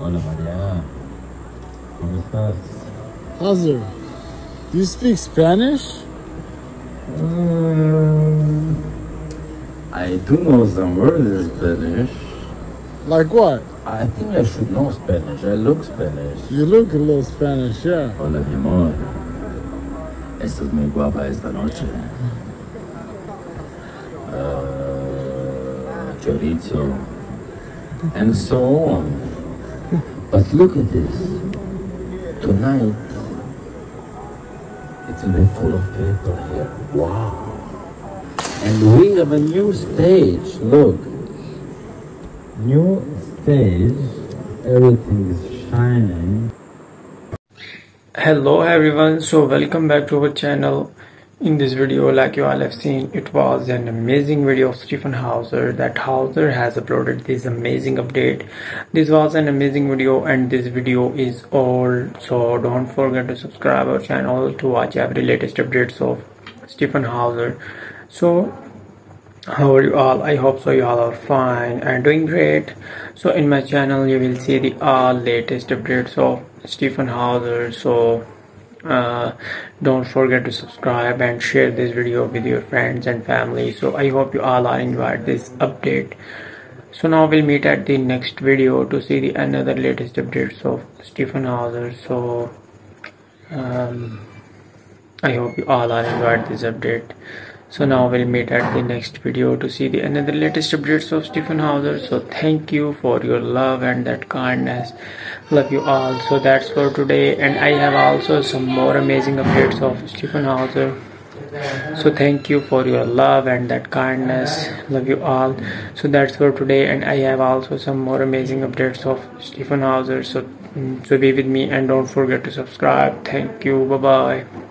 Hola María. ¿Cómo estás? Hazır. Do you speak Spanish? Mm, I do know some words in Spanish. Like what? I think I should know Spanish. I look Spanish. You look a little Spanish, yeah. Hola, mi amor. Estás muy guapa esta noche. Uh, chorizo. And so on. But look at this. Tonight, it's will be full of people here. Wow. And we have a new stage. Look. New stage. Everything is shining. hello everyone so welcome back to our channel in this video like you all have seen it was an amazing video of stephen hauser that hauser has uploaded this amazing update. This was an amazing video and this video is all. so don't forget to subscribe our channel to watch every latest updates of stephen hauser. So how are you all? I hope so you all are fine and doing great. So in my channel you will see the all latest updates of stephen hauser so uh, don't forget to subscribe and share this video with your friends and family. So i hope you all are enjoyed this update. So now we'll meet at the next video to see the another latest updates of stephen hauser. So um, i hope you all are enjoyed this update so now we'll meet at the next video to see the another latest updates of stephen hauser. So thank you for your love and that kindness. Love you all. So that's for today. And i have also some more amazing updates of stephen hauser. So thank you for your love and that kindness. Love you all. So that's for today. And i have also some more amazing updates of stephen hauser. So mm, so be with me and don't forget to subscribe. Thank you. Bye bye